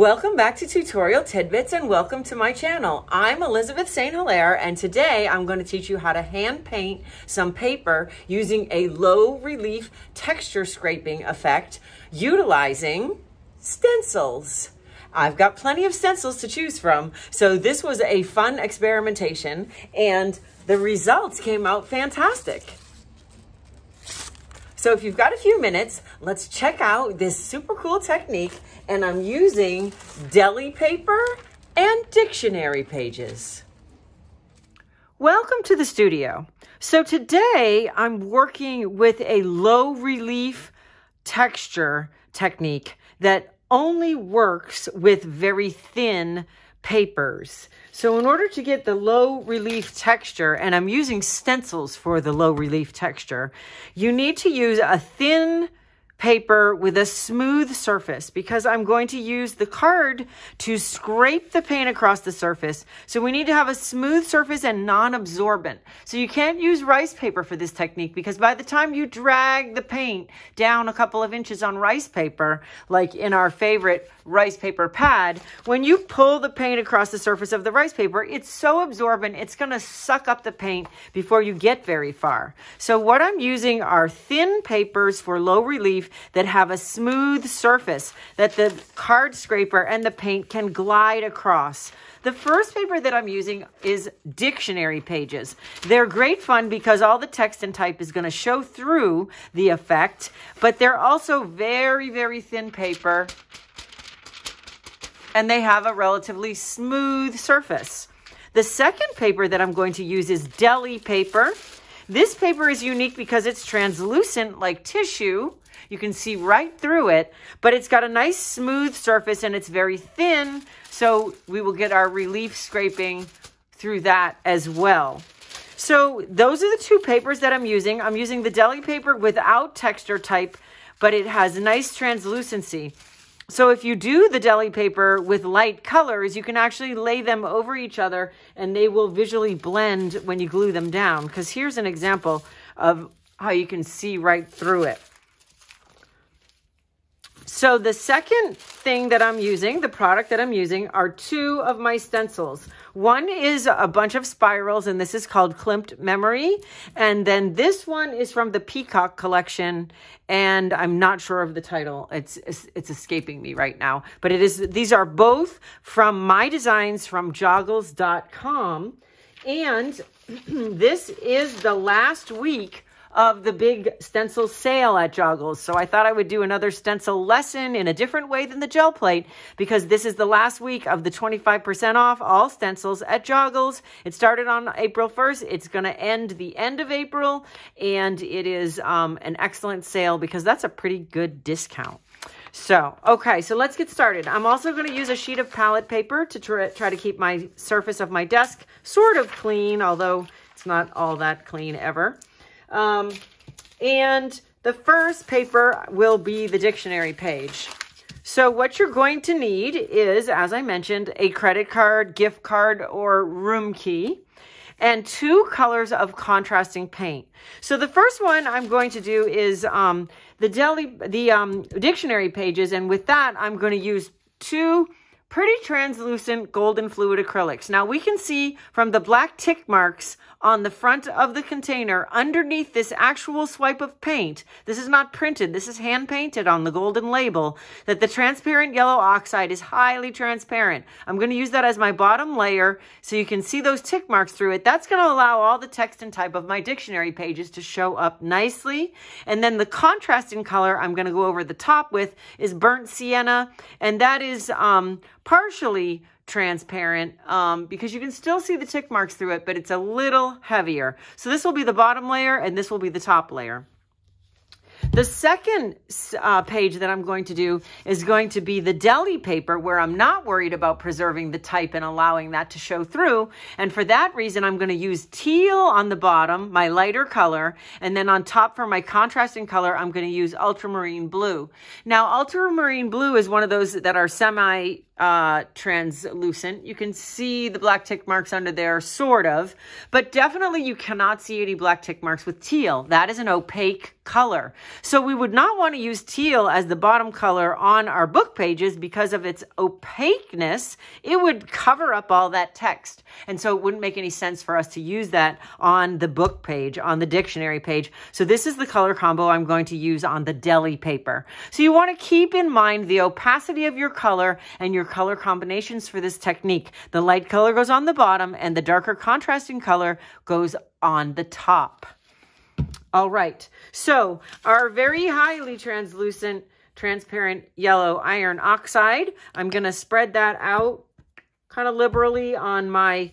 Welcome back to Tutorial Tidbits and welcome to my channel. I'm Elizabeth St. Hilaire and today I'm going to teach you how to hand paint some paper using a low relief texture scraping effect utilizing stencils. I've got plenty of stencils to choose from, so this was a fun experimentation and the results came out fantastic. So if you've got a few minutes, let's check out this super cool technique. And I'm using deli paper and dictionary pages. Welcome to the studio. So today I'm working with a low relief texture technique that only works with very thin papers. So in order to get the low relief texture, and I'm using stencils for the low relief texture, you need to use a thin paper with a smooth surface because I'm going to use the card to scrape the paint across the surface. So we need to have a smooth surface and non-absorbent. So you can't use rice paper for this technique because by the time you drag the paint down a couple of inches on rice paper, like in our favorite rice paper pad, when you pull the paint across the surface of the rice paper, it's so absorbent, it's going to suck up the paint before you get very far. So what I'm using are thin papers for low relief that have a smooth surface that the card scraper and the paint can glide across. The first paper that I'm using is dictionary pages. They're great fun because all the text and type is going to show through the effect, but they're also very, very thin paper and they have a relatively smooth surface. The second paper that I'm going to use is deli paper. This paper is unique because it's translucent like tissue. You can see right through it, but it's got a nice smooth surface and it's very thin. So we will get our relief scraping through that as well. So those are the two papers that I'm using. I'm using the deli paper without texture type, but it has nice translucency. So if you do the deli paper with light colors, you can actually lay them over each other and they will visually blend when you glue them down. Because here's an example of how you can see right through it. So the second thing that I'm using, the product that I'm using, are two of my stencils. One is a bunch of spirals, and this is called Klimt Memory. And then this one is from the Peacock collection, and I'm not sure of the title. It's, it's, it's escaping me right now. But it is these are both from my designs from joggles.com. And this is the last week of the big stencil sale at Joggles. So I thought I would do another stencil lesson in a different way than the gel plate because this is the last week of the 25% off all stencils at Joggles. It started on April 1st. It's going to end the end of April and it is um, an excellent sale because that's a pretty good discount. So, okay, so let's get started. I'm also going to use a sheet of palette paper to try, try to keep my surface of my desk sort of clean, although it's not all that clean ever. Um, and the first paper will be the dictionary page. So what you're going to need is, as I mentioned, a credit card, gift card, or room key and two colors of contrasting paint. So the first one I'm going to do is um, the deli, the um, dictionary pages, and with that I'm going to use two pretty translucent golden fluid acrylics. Now we can see from the black tick marks on the front of the container underneath this actual swipe of paint, this is not printed, this is hand painted on the golden label, that the transparent yellow oxide is highly transparent. I'm going to use that as my bottom layer so you can see those tick marks through it. That's going to allow all the text and type of my dictionary pages to show up nicely. And then the contrasting color I'm going to go over the top with is burnt sienna, and that is um, partially transparent um, because you can still see the tick marks through it, but it's a little heavier. So this will be the bottom layer and this will be the top layer. The second uh, page that I'm going to do is going to be the deli paper where I'm not worried about preserving the type and allowing that to show through. And for that reason, I'm going to use teal on the bottom, my lighter color. And then on top for my contrasting color, I'm going to use ultramarine blue. Now, ultramarine blue is one of those that are semi uh, translucent. You can see the black tick marks under there, sort of, but definitely you cannot see any black tick marks with teal. That is an opaque color. So we would not want to use teal as the bottom color on our book pages because of its opaqueness. It would cover up all that text. And so it wouldn't make any sense for us to use that on the book page, on the dictionary page. So this is the color combo I'm going to use on the deli paper. So you want to keep in mind the opacity of your color and your color combinations for this technique. The light color goes on the bottom and the darker contrasting color goes on the top. All right, so our very highly translucent, transparent yellow iron oxide, I'm going to spread that out kind of liberally on my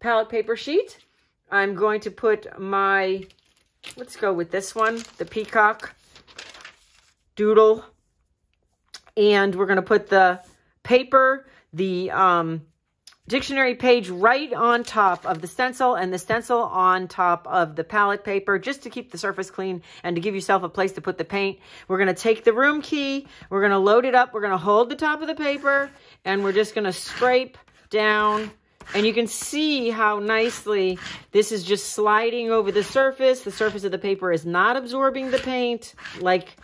palette paper sheet. I'm going to put my, let's go with this one, the Peacock Doodle. And we're going to put the paper, the um, dictionary page right on top of the stencil and the stencil on top of the palette paper just to keep the surface clean and to give yourself a place to put the paint. We're going to take the room key, we're going to load it up, we're going to hold the top of the paper and we're just going to scrape down and you can see how nicely this is just sliding over the surface. The surface of the paper is not absorbing the paint like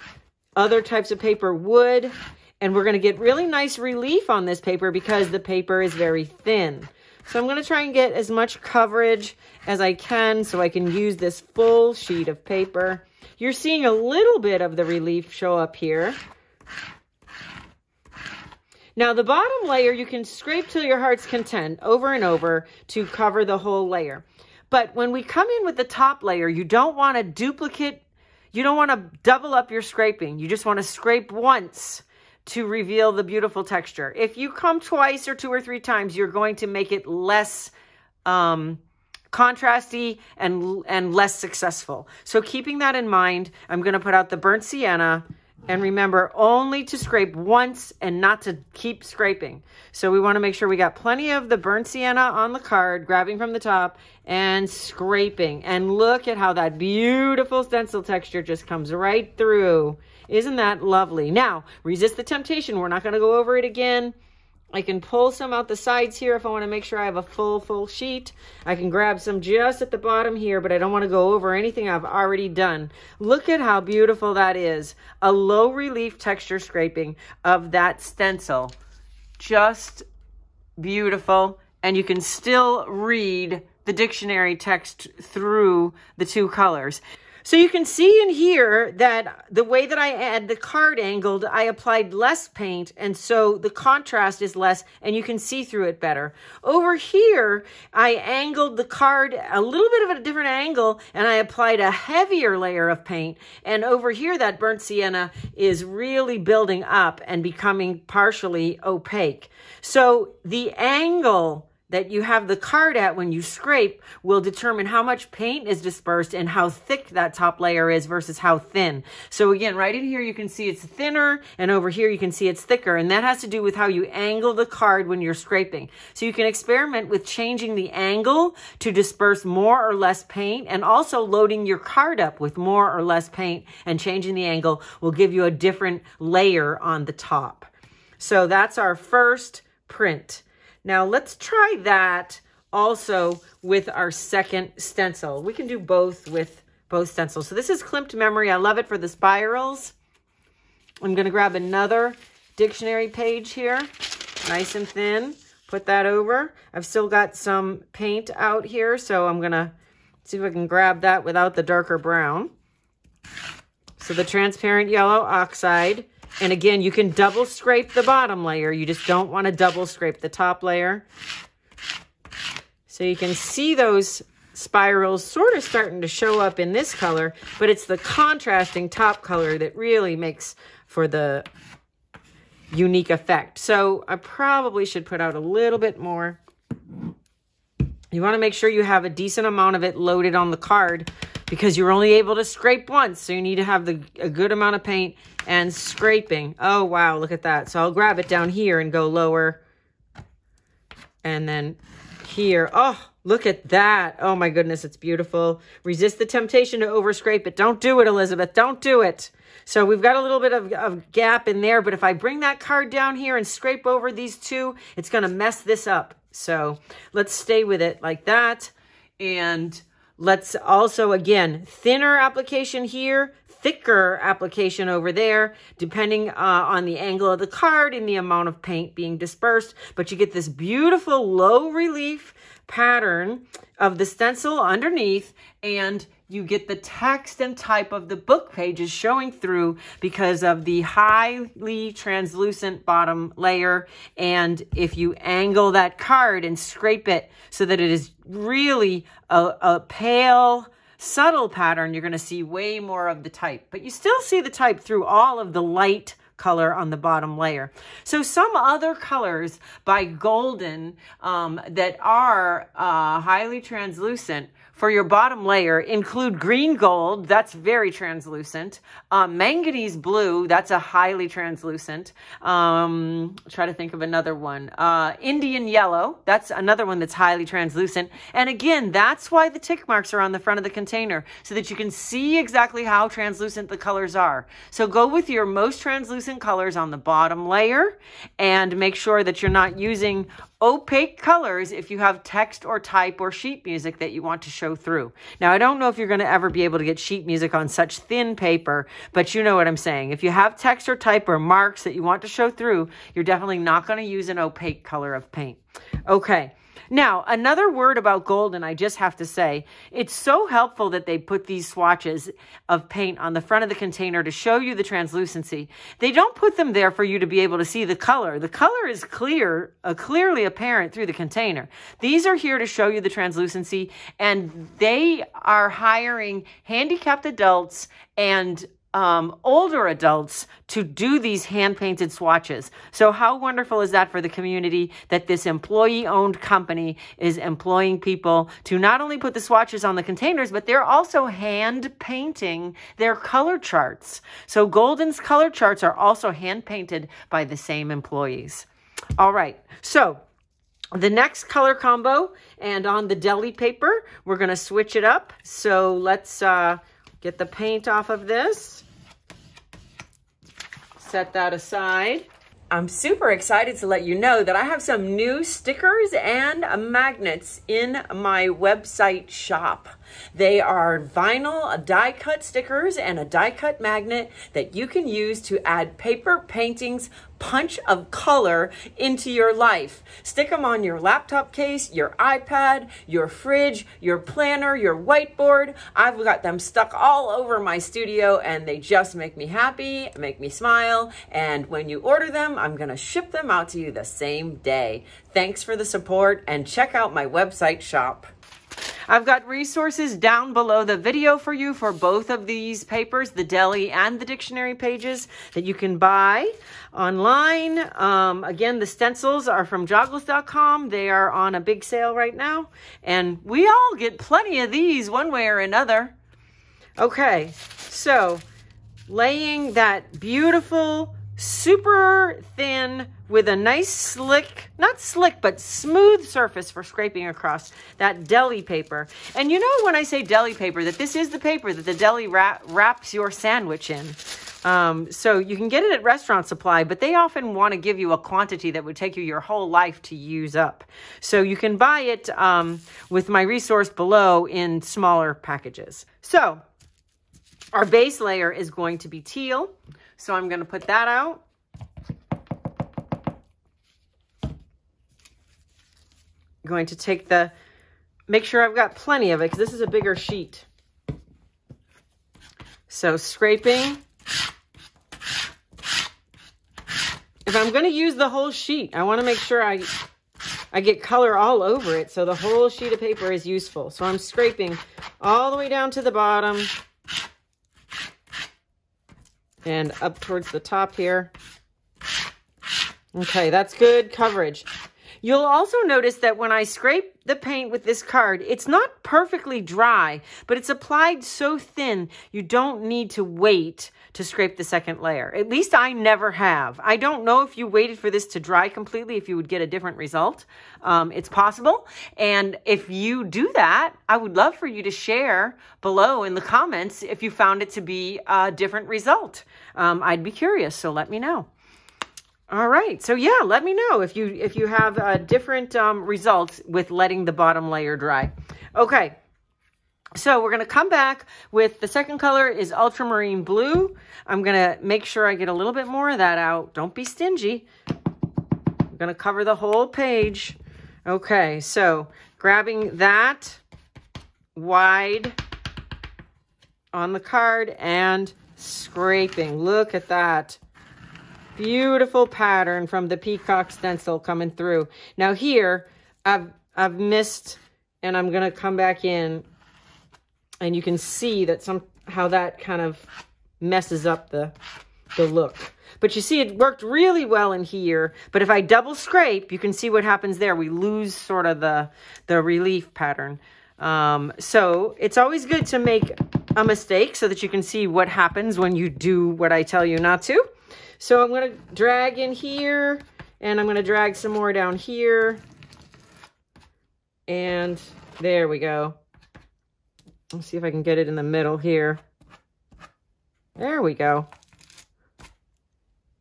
other types of paper would. And we're going to get really nice relief on this paper because the paper is very thin. So I'm going to try and get as much coverage as I can so I can use this full sheet of paper. You're seeing a little bit of the relief show up here. Now the bottom layer you can scrape till your heart's content over and over to cover the whole layer. But when we come in with the top layer, you don't want to duplicate, you don't want to double up your scraping. You just want to scrape once to reveal the beautiful texture. If you come twice or two or three times, you're going to make it less um, contrasty and, and less successful. So keeping that in mind, I'm going to put out the burnt sienna and remember only to scrape once and not to keep scraping. So we want to make sure we got plenty of the burnt sienna on the card, grabbing from the top and scraping. And look at how that beautiful stencil texture just comes right through isn't that lovely? Now, resist the temptation. We're not going to go over it again. I can pull some out the sides here if I want to make sure I have a full, full sheet. I can grab some just at the bottom here, but I don't want to go over anything I've already done. Look at how beautiful that is. A low relief texture scraping of that stencil. Just beautiful. And you can still read the dictionary text through the two colors. So you can see in here that the way that I had the card angled, I applied less paint, and so the contrast is less, and you can see through it better. Over here, I angled the card a little bit of a different angle, and I applied a heavier layer of paint, and over here, that burnt sienna is really building up and becoming partially opaque. So the angle that you have the card at when you scrape will determine how much paint is dispersed and how thick that top layer is versus how thin. So again, right in here you can see it's thinner and over here you can see it's thicker and that has to do with how you angle the card when you're scraping. So you can experiment with changing the angle to disperse more or less paint and also loading your card up with more or less paint and changing the angle will give you a different layer on the top. So that's our first print. Now let's try that also with our second stencil. We can do both with both stencils. So this is Klimt Memory. I love it for the spirals. I'm going to grab another dictionary page here, nice and thin. Put that over. I've still got some paint out here, so I'm going to see if I can grab that without the darker brown. So the transparent yellow oxide and again, you can double scrape the bottom layer. You just don't want to double scrape the top layer. So you can see those spirals sort of starting to show up in this color, but it's the contrasting top color that really makes for the unique effect. So I probably should put out a little bit more. You want to make sure you have a decent amount of it loaded on the card because you're only able to scrape once. So you need to have the, a good amount of paint and scraping. Oh, wow, look at that. So I'll grab it down here and go lower. And then here. Oh, look at that. Oh my goodness, it's beautiful. Resist the temptation to overscrape it. Don't do it, Elizabeth. Don't do it. So we've got a little bit of, of gap in there, but if I bring that card down here and scrape over these two, it's going to mess this up. So let's stay with it like that. And let's also, again, thinner application here, thicker application over there, depending uh, on the angle of the card and the amount of paint being dispersed. But you get this beautiful low relief pattern of the stencil underneath and you get the text and type of the book pages showing through because of the highly translucent bottom layer. And if you angle that card and scrape it so that it is really a, a pale, subtle pattern, you're going to see way more of the type. But you still see the type through all of the light color on the bottom layer. So some other colors by Golden um, that are uh, highly translucent for your bottom layer include green gold, that's very translucent, um, manganese blue, that's a highly translucent. Um, try to think of another one. Uh, Indian yellow, that's another one that's highly translucent. And again, that's why the tick marks are on the front of the container, so that you can see exactly how translucent the colors are. So go with your most translucent colors on the bottom layer and make sure that you're not using opaque colors if you have text or type or sheet music that you want to show through. Now, I don't know if you're going to ever be able to get sheet music on such thin paper, but you know what I'm saying. If you have text or type or marks that you want to show through, you're definitely not going to use an opaque color of paint. Okay. Now, another word about gold, and I just have to say, it's so helpful that they put these swatches of paint on the front of the container to show you the translucency. They don't put them there for you to be able to see the color. The color is clear, uh, clearly apparent through the container. These are here to show you the translucency, and they are hiring handicapped adults and um, older adults to do these hand painted swatches. So, how wonderful is that for the community that this employee owned company is employing people to not only put the swatches on the containers, but they're also hand painting their color charts. So, Golden's color charts are also hand painted by the same employees. All right, so the next color combo and on the deli paper, we're going to switch it up. So, let's. Uh, Get the paint off of this. Set that aside. I'm super excited to let you know that I have some new stickers and magnets in my website shop. They are vinyl die cut stickers and a die cut magnet that you can use to add paper paintings punch of color into your life. Stick them on your laptop case, your iPad, your fridge, your planner, your whiteboard. I've got them stuck all over my studio and they just make me happy, make me smile. And when you order them, I'm going to ship them out to you the same day. Thanks for the support and check out my website shop. I've got resources down below the video for you for both of these papers, the deli and the dictionary pages that you can buy online. Um, again, the stencils are from joggles.com. They are on a big sale right now. And we all get plenty of these one way or another. Okay, so laying that beautiful, super thin with a nice slick, not slick, but smooth surface for scraping across that deli paper. And you know when I say deli paper, that this is the paper that the deli wrap, wraps your sandwich in. Um, so you can get it at Restaurant Supply, but they often want to give you a quantity that would take you your whole life to use up. So you can buy it um, with my resource below in smaller packages. So our base layer is going to be teal. So I'm going to put that out. Going to take the, make sure I've got plenty of it because this is a bigger sheet. So scraping. If I'm going to use the whole sheet, I want to make sure I, I get color all over it so the whole sheet of paper is useful. So I'm scraping all the way down to the bottom and up towards the top here. Okay, that's good coverage. You'll also notice that when I scrape the paint with this card. It's not perfectly dry, but it's applied so thin, you don't need to wait to scrape the second layer. At least I never have. I don't know if you waited for this to dry completely, if you would get a different result. Um, it's possible. And if you do that, I would love for you to share below in the comments if you found it to be a different result. Um, I'd be curious, so let me know. All right. So yeah, let me know if you if you have uh, different um, results with letting the bottom layer dry. Okay. So we're going to come back with the second color is ultramarine blue. I'm going to make sure I get a little bit more of that out. Don't be stingy. I'm going to cover the whole page. Okay. So grabbing that wide on the card and scraping. Look at that. Beautiful pattern from the peacock stencil coming through. Now here, I've, I've missed, and I'm going to come back in, and you can see that somehow that kind of messes up the, the look. But you see, it worked really well in here. But if I double scrape, you can see what happens there. We lose sort of the, the relief pattern. Um, so it's always good to make a mistake so that you can see what happens when you do what I tell you not to. So I'm going to drag in here and I'm going to drag some more down here. And there we go. Let's see if I can get it in the middle here. There we go.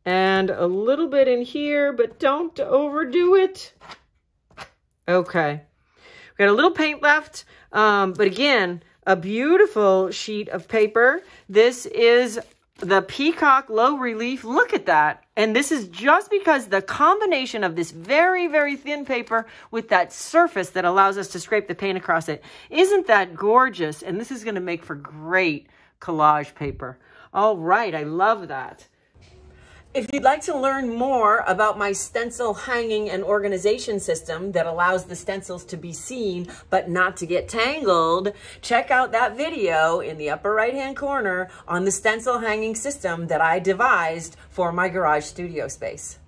And a little bit in here, but don't overdo it. Okay. We got a little paint left, um, but again, a beautiful sheet of paper. This is the Peacock Low Relief, look at that. And this is just because the combination of this very, very thin paper with that surface that allows us to scrape the paint across it. Isn't that gorgeous? And this is gonna make for great collage paper. All right, I love that. If you'd like to learn more about my stencil hanging and organization system that allows the stencils to be seen but not to get tangled, check out that video in the upper right hand corner on the stencil hanging system that I devised for my garage studio space.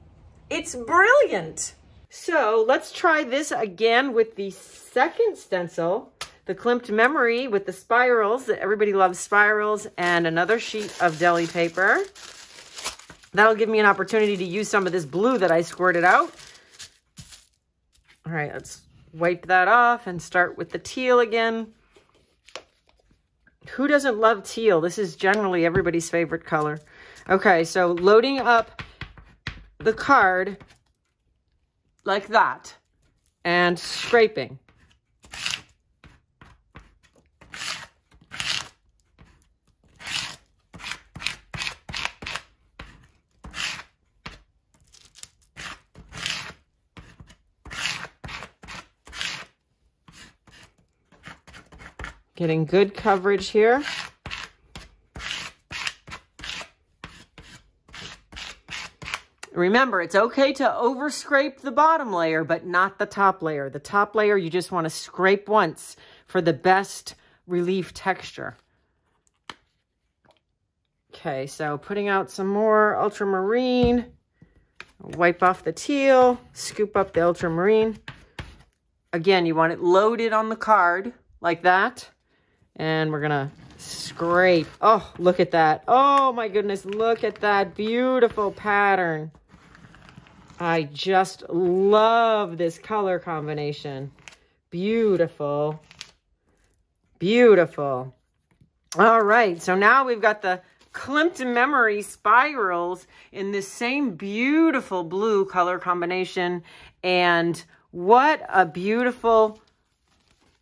It's brilliant! So let's try this again with the second stencil, the Klimt Memory with the spirals. That everybody loves spirals and another sheet of deli paper. That'll give me an opportunity to use some of this blue that I squirted out. All right, let's wipe that off and start with the teal again. Who doesn't love teal? This is generally everybody's favorite color. Okay, so loading up the card like that and scraping. Getting good coverage here. Remember, it's okay to over scrape the bottom layer, but not the top layer. The top layer, you just want to scrape once for the best relief texture. Okay, so putting out some more ultramarine. Wipe off the teal, scoop up the ultramarine. Again, you want it loaded on the card like that. And we're gonna scrape. Oh, look at that. Oh my goodness, look at that beautiful pattern. I just love this color combination. Beautiful. Beautiful. All right, so now we've got the Klimt Memory spirals in this same beautiful blue color combination. And what a beautiful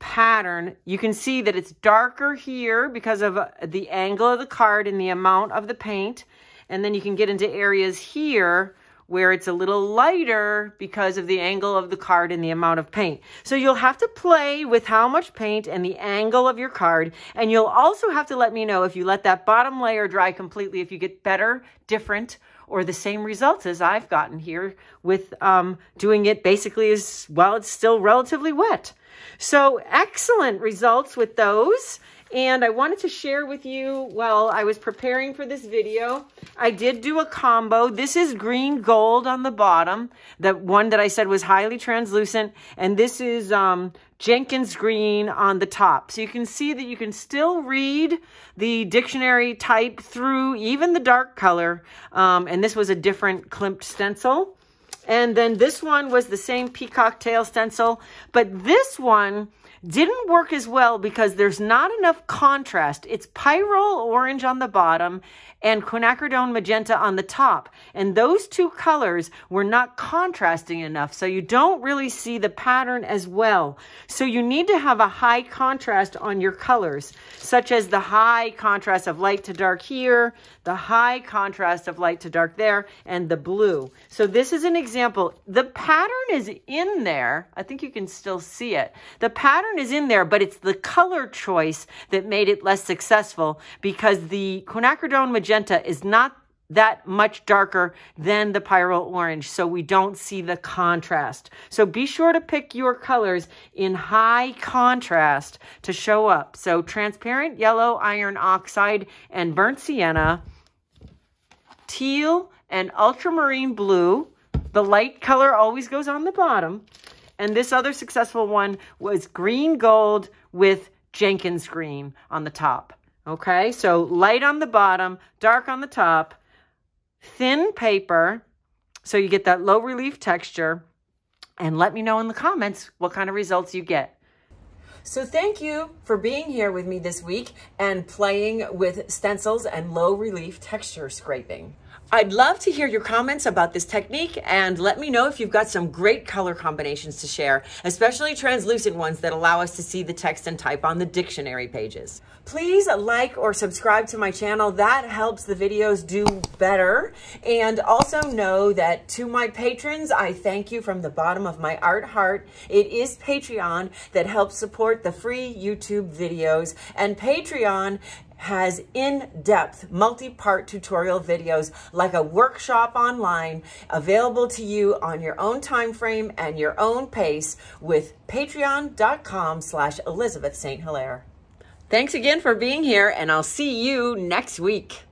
pattern, you can see that it's darker here because of uh, the angle of the card and the amount of the paint. And then you can get into areas here where it's a little lighter because of the angle of the card and the amount of paint. So you'll have to play with how much paint and the angle of your card. And you'll also have to let me know if you let that bottom layer dry completely, if you get better, different, or the same results as I've gotten here with um, doing it basically as while it's still relatively wet. So excellent results with those. And I wanted to share with you, while I was preparing for this video, I did do a combo. This is green gold on the bottom, the one that I said was highly translucent. And this is um, Jenkins green on the top. So you can see that you can still read the dictionary type through even the dark color. Um, and this was a different Klimt stencil. And then this one was the same peacock tail stencil, but this one didn't work as well because there's not enough contrast. It's pyrrole orange on the bottom and quinacridone magenta on the top. And those two colors were not contrasting enough, so you don't really see the pattern as well. So you need to have a high contrast on your colors, such as the high contrast of light to dark here, the high contrast of light to dark there, and the blue. So this is an example. The pattern is in there. I think you can still see it. The pattern is in there, but it's the color choice that made it less successful because the quinacridone magenta magenta is not that much darker than the pyrrole orange, so we don't see the contrast. So be sure to pick your colors in high contrast to show up. So transparent yellow, iron oxide, and burnt sienna, teal, and ultramarine blue. The light color always goes on the bottom. And this other successful one was green gold with Jenkins green on the top. Okay, so light on the bottom, dark on the top, thin paper, so you get that low relief texture. And let me know in the comments what kind of results you get. So thank you for being here with me this week and playing with stencils and low relief texture scraping. I'd love to hear your comments about this technique and let me know if you've got some great color combinations to share, especially translucent ones that allow us to see the text and type on the dictionary pages. Please like or subscribe to my channel. That helps the videos do better. And also know that to my patrons, I thank you from the bottom of my art heart. It is Patreon that helps support the free YouTube videos and Patreon has in-depth multi-part tutorial videos like a workshop online available to you on your own time frame and your own pace with patreon.com slash Elizabeth St. Hilaire. Thanks again for being here and I'll see you next week.